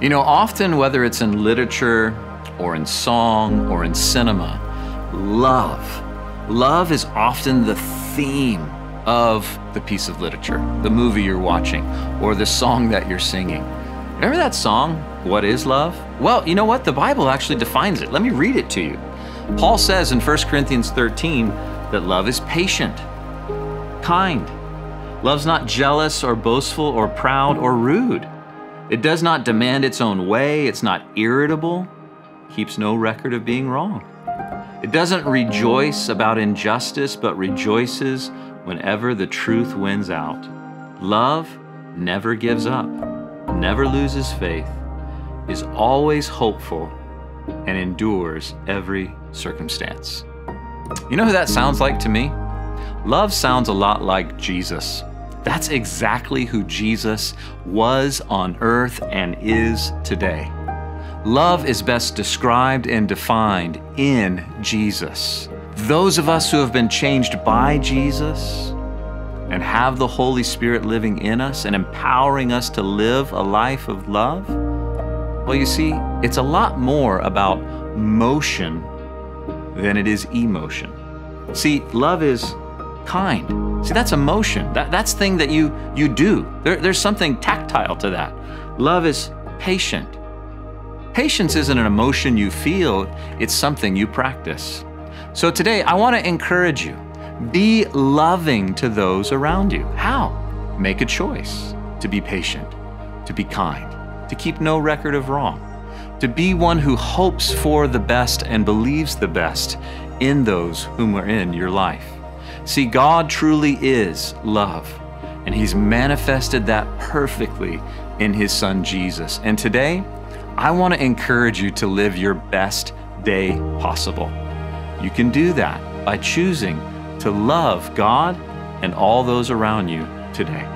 You know, often, whether it's in literature or in song or in cinema, love, love is often the theme of the piece of literature, the movie you're watching, or the song that you're singing. Remember that song, What is Love? Well, you know what? The Bible actually defines it. Let me read it to you. Paul says in 1 Corinthians 13 that love is patient, kind. Love's not jealous or boastful or proud or rude. It does not demand its own way. It's not irritable. Keeps no record of being wrong. It doesn't rejoice about injustice, but rejoices whenever the truth wins out. Love never gives up, never loses faith, is always hopeful, and endures every circumstance. You know who that sounds like to me? Love sounds a lot like Jesus. That's exactly who Jesus was on earth and is today. Love is best described and defined in Jesus. Those of us who have been changed by Jesus and have the Holy Spirit living in us and empowering us to live a life of love, well, you see, it's a lot more about motion than it is emotion. See, love is kind. See, that's emotion. That, that's thing that you you do. There, there's something tactile to that. Love is patient. Patience isn't an emotion you feel, it's something you practice. So today, I want to encourage you be loving to those around you. How? Make a choice to be patient, to be kind, to keep no record of wrong, to be one who hopes for the best and believes the best in those whom are in your life. See, God truly is love, and He's manifested that perfectly in His Son Jesus. And today, I want to encourage you to live your best day possible. You can do that by choosing to love God and all those around you today.